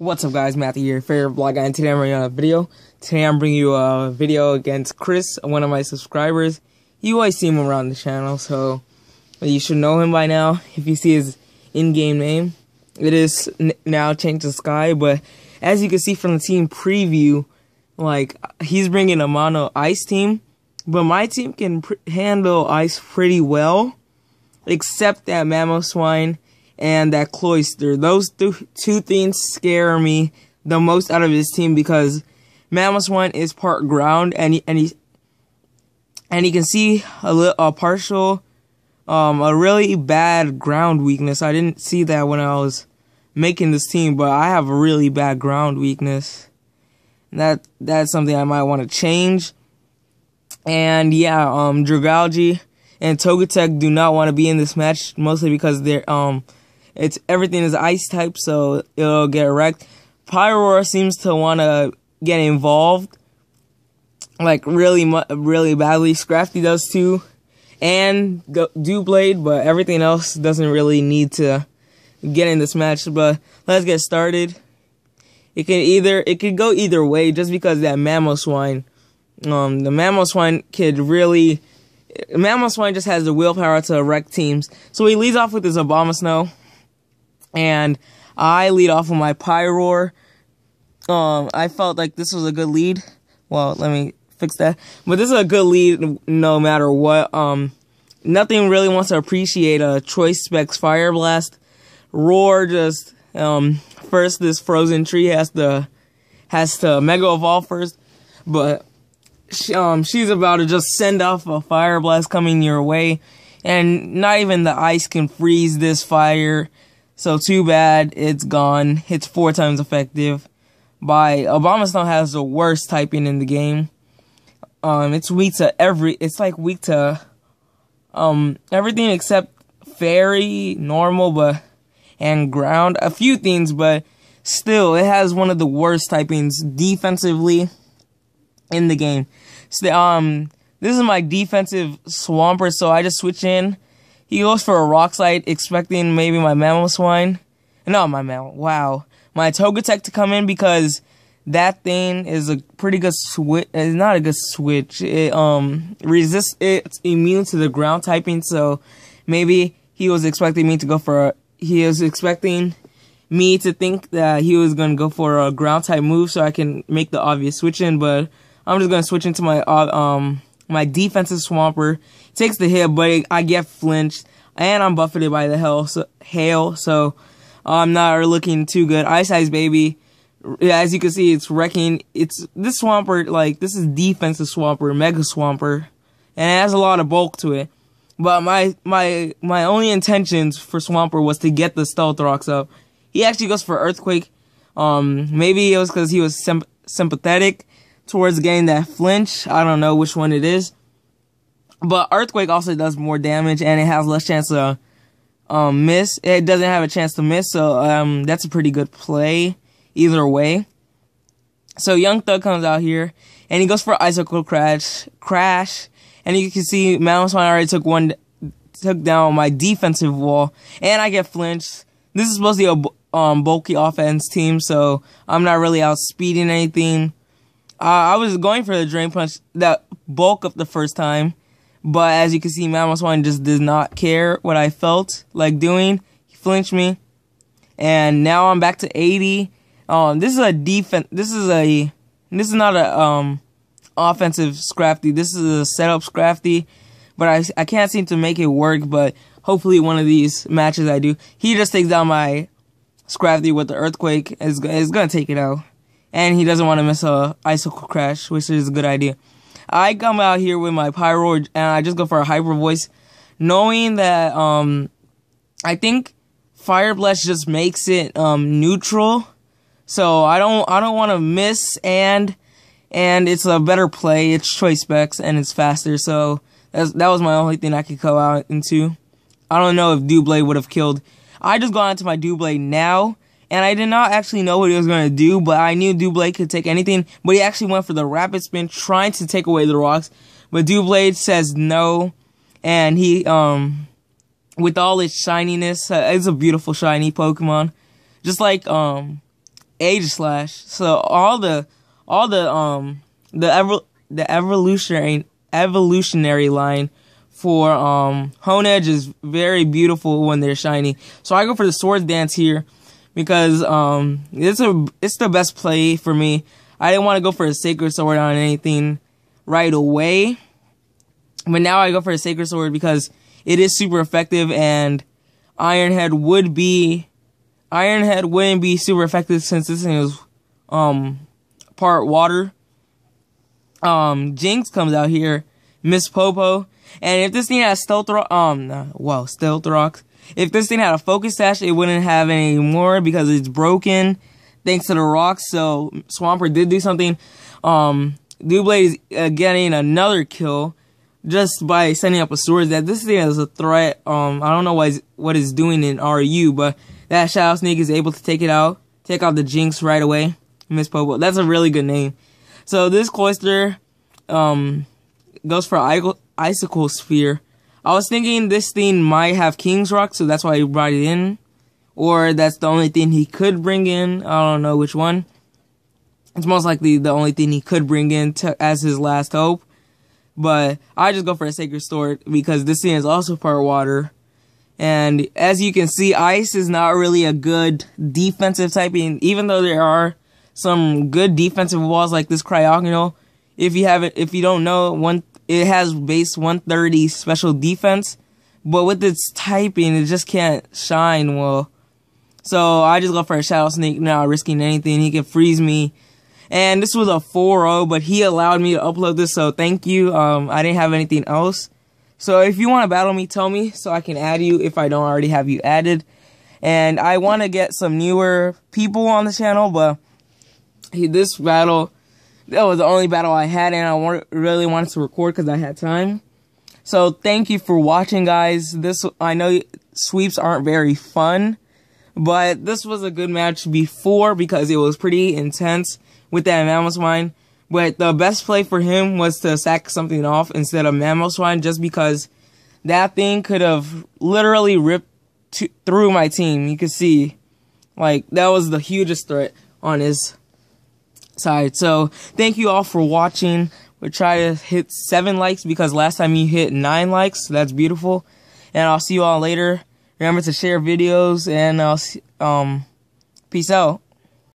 What's up guys, Matthew here, favorite blog guy, and today I'm bringing a video. Today I'm bringing you a video against Cris, one of my subscribers. You always see him around the channel, so you should know him by now if you see his in-game name. It is now changed to Sky, but as you can see from the team preview, like, he's bringing a mono ice team, but my team can handle ice pretty well, except that Mamoswine and that Cloyster. Those th- two things scare me the most out of this team because Mamoswine is part ground and he, and he and he can see a, li- a partial um a really bad ground weakness. I didn't see that when I was making this team, but I have a really bad ground weakness. that that's something I might want to change. And yeah, um Dragalge and Togetic do not want to be in this match mostly because they're um it's everything is ice type, so it'll get wrecked. Pyroar seems to want to get involved, like really, really badly. Scrafty does too, and Doublade, but everything else doesn't really need to get in this match. But let's get started. It can either it could go either way, just because that Mamoswine, um, the Mamoswine kid really. Mamoswine just has the willpower to wreck teams. So he leads off with his Abomasnow and I lead off with my Pyroar. Um, I felt like this was a good lead. Well, let me fix that. But this is a good lead no matter what. Um, nothing really wants to appreciate a Choice Specs Fire Blast. Roar just, um, first this Frozen Tree has to, has to Mega Evolve first. But, she, um, she's about to just send off a Fire Blast coming your way. And not even the ice can freeze this fire. So too bad it's gone. It's four times effective. By Abomasnow has the worst typing in the game. Um, it's weak to every. It's like weak to um everything except fairy, normal, but and ground. A few things, but still, it has one of the worst typings defensively in the game. So, um, this is my defensive Swampert, so I just switch in he goes for a rock slide, expecting maybe my Mamoswine. No, my mammal. Wow. My Togetic to come in because that thing is a pretty good switch. It's not a good switch. It um resists. It's immune to the ground typing. So maybe he was expecting me to go for. A, he was expecting me to think that he was gonna go for a ground type move so I can make the obvious switch in. But I'm just gonna switch into my uh, um my defensive Swampert takes the hit, but I get flinched, and I'm buffeted by the hell, so, hail, so I'm not looking too good. Ice Ice Baby, as you can see, it's wrecking. It's this Swampert, like this is defensive Swampert, Mega Swampert, and it has a lot of bulk to it. But my my my only intentions for Swampert was to get the Stealth Rocks up. He actually goes for Earthquake. Um, maybe it was because he was sympathetic towards getting that flinch. I don't know which one it is. But Earthquake also does more damage and it has less chance to um, miss. It doesn't have a chance to miss, so um, that's a pretty good play either way. So Young Thug comes out here and he goes for Icicle Crash, Crash, and you can see Mamoswine already took one, took down my defensive wall, and I get flinched. This is supposed to be a um, bulky offense team, so I'm not really out speeding anything. Uh, I was going for the drain punch that bulk up the first time, but as you can see, Mamoswine just does not care what I felt like doing. He flinched me, and now I'm back to 80. Um, this is a defense. This is a. This is not a um offensive Scrafty. This is a setup Scrafty, but I I can't seem to make it work. But hopefully, one of these matches I do. He just takes down my Scrafty with the earthquake. Is is gonna take it out and he doesn't want to miss a icicle crash, which is a good idea. I come out here with my pyro and I just go for a hyper voice, knowing that um, I think fire blast just makes it um neutral, so I don't I don't want to miss and and it's a better play. It's choice specs and it's faster, so that was my only thing I could go out into. I don't know if Doublade would have killed. I just got into my Doublade now and I did not actually know what he was going to do, but I knew Doublade could take anything, but he actually went for the rapid spin, trying to take away the rocks, but Doublade says no, and he, um, with all its shininess, uh, it's a beautiful shiny Pokemon, just like, um, Aegislash, So all the all the um the ever the evolutionary evolutionary line for um Honedge is very beautiful when they're shiny. So I go for the Swords Dance here because um it's a it's the best play for me. I didn't want to go for a Sacred Sword on anything right away. But now I go for a Sacred Sword because it is super effective and Ironhead would be Ironhead wouldn't be super effective since this thing is um part water. Um Jynx comes out here, Miss Popo, and if this thing has stealth rock um wow, stealth rocks. If this thing had a focus sash, it wouldn't have any more because it's broken thanks to the rocks. So Swampert did do something. Um Doublade is uh, getting another kill just by setting up a sword that this thing is a threat. Um, I don't know it's, what it's doing in RU, but that Shadow Sneak is able to take it out, take out the Jynx right away. Miss Popo. That's a really good name. So this Cloyster, um, goes for Icicle Spear. I was thinking this thing might have King's Rock, so that's why he brought it in. Or that's the only thing he could bring in. I don't know which one. It's most likely the only thing he could bring in to, as his last hope. But I just go for a Sacred Sword because this thing is also part water. And as you can see, ice is not really a good defensive typing, even though there are some good defensive walls like this Cryogonal. If you haven't, if you don't know, one, it has base 130 special defense, but with its typing, it just can't shine well. So I just go for a Shadow Sneak, not risking anything. He can freeze me and this was a 4-0, but he allowed me to upload this, so thank you. Um, I didn't have anything else. So if you want to battle me, tell me so I can add you if I don't already have you added. And I want to get some newer people on the channel, but this battle, that was the only battle I had, and I really wanted to record because I had time. So thank you for watching, guys. This I know sweeps aren't very fun, but this was a good match before because it was pretty intense with that Mamoswine. But the best play for him was to sack something off instead of Mamoswine just because that thing could have literally ripped through my team. You could see, like, that was the hugest threat on his side. So, thank you all for watching. We'll try to hit seven likes because last time you hit nine likes. So that's beautiful. And I'll see you all later. Remember to share videos and I'll see, um, peace out.